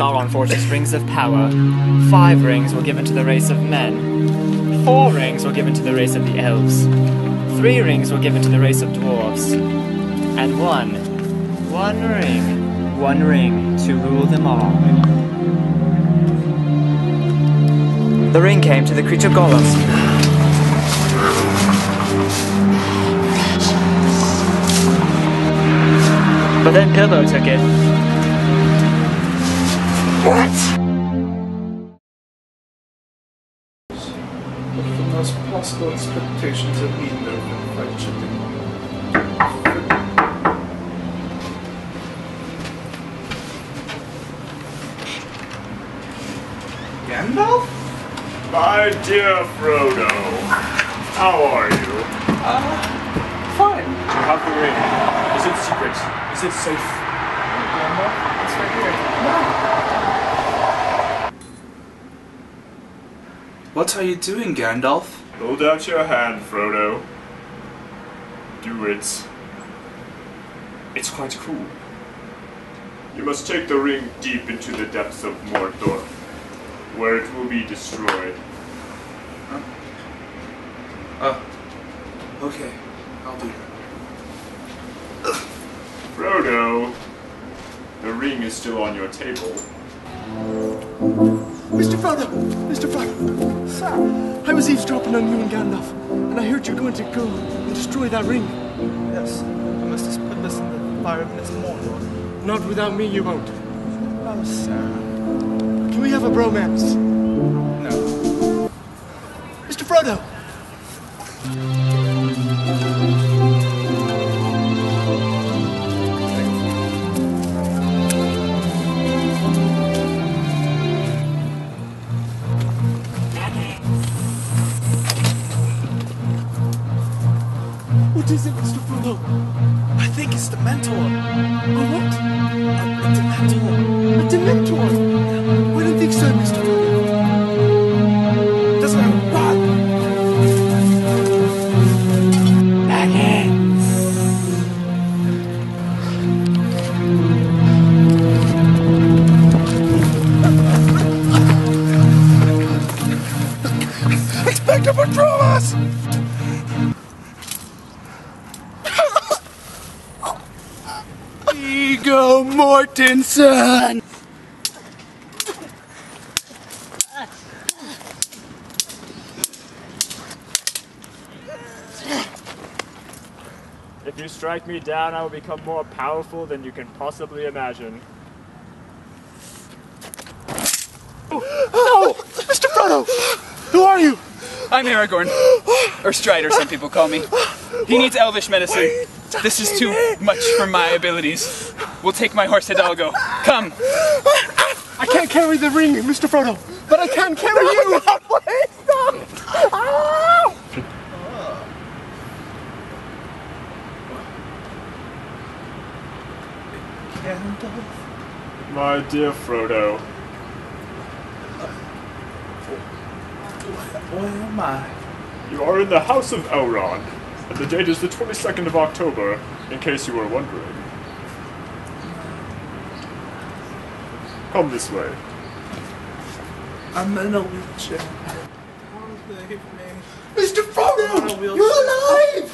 Sauron forged its rings of power. Five rings were given to the race of men. Four rings were given to the race of the elves. Three rings were given to the race of dwarves. And one, one ring, one ring to rule them all. The ring came to the creature Gollum. But then Bilbo took it. The most possible expectations of meatloaf and fried chicken. Gandalf? My dear Frodo, how are you? Uh, fine. You have the ring. Is it secret? Is it safe? Gandalf, it's right here. What are you doing, Gandalf? Hold out your hand, Frodo. Do it. It's quite cool. You must take the ring deep into the depths of Mordor, where it will be destroyed. Oh. Okay, I'll do that. Frodo, the ring is still on your table. Mr. Frodo! Mr. Frodo! Sir! I was eavesdropping on you and Gandalf, and I heard you're going to go and destroy that ring. Yes, I must just put this in the fire of Miss Mordor. Not without me, you won't. Oh, sir. Can we have a bromance? No. Mr. Frodo! What is it, Mr. Frodo? I think it's the mentor. A what? A Dementor. A Dementor! Viggo Mortensen! If you strike me down, I will become more powerful than you can possibly imagine. Oh! Mr. Frodo! Who are you? I'm Aragorn. Or Strider, some people call me. He needs elvish medicine. This is too much for my abilities. We'll take my horse Hidalgo. Come. I can't carry the ring, Mr. Frodo, but I can carry you! Wait, stop! Ow! Gandalf? My dear Frodo, Where am I? you are in the House of Elrond, and the date is the 22nd of October, in case you were wondering. Come this way. I'm in a wheelchair. Save me. Mr. Frodo! a wheelchair. You're alive!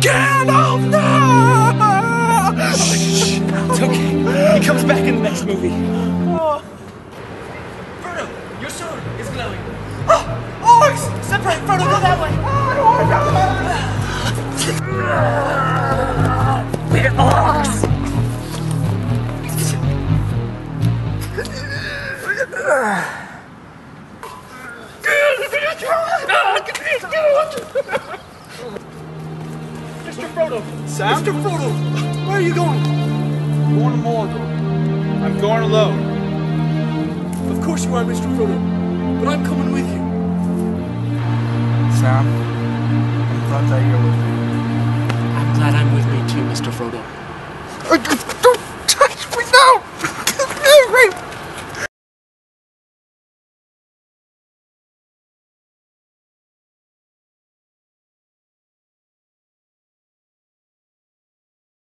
Gandalf, no! It's okay. He comes back in the next movie. Oh. Frodo, your sword is glowing. Oh, oh Orcs! Separate, Frodo, go that oh, way. Mr. Sam? Mr. Frodo! Where are you going? Going to Mordor. I'm going alone. Of course you are, Mr. Frodo. But I'm coming with you. Sam, I'm glad that you're with me. I'm glad I'm with me too, Mr. Frodo.